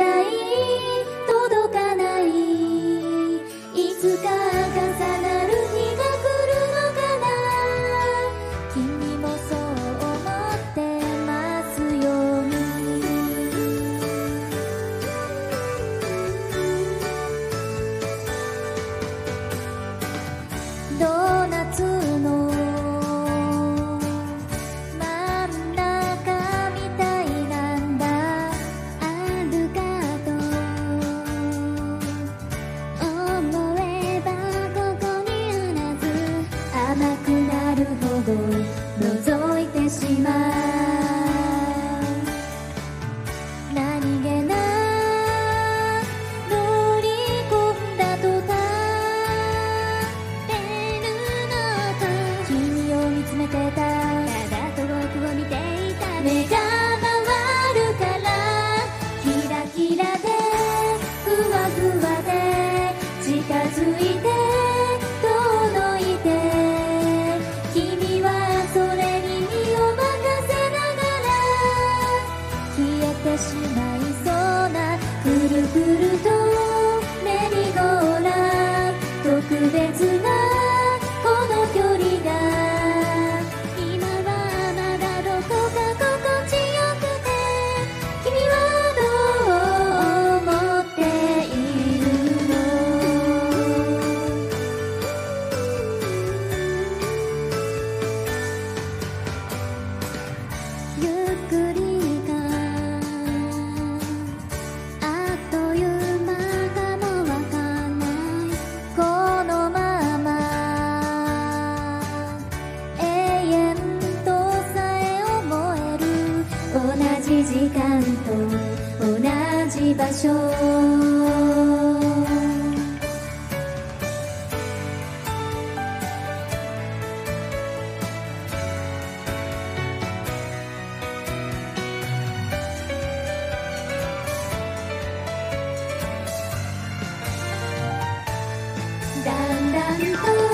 たい。届かない。いつか飾なくなるほど覗いてしまう。同じ時間と同じ場所。だんだんと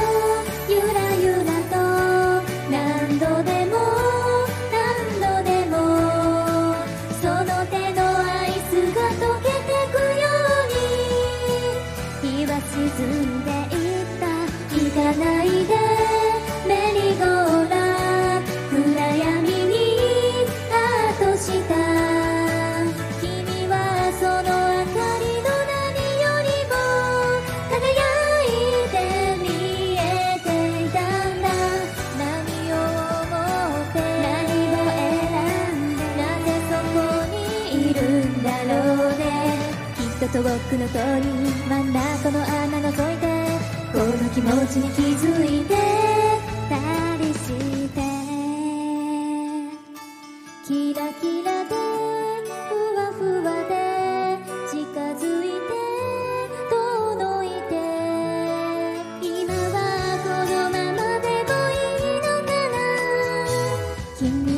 が遠くの通り真ん中の穴のいてこの気持ちに気づいてたりしてキラキラでふわふわで近づいて遠のいて今はこのままでもいいのかな。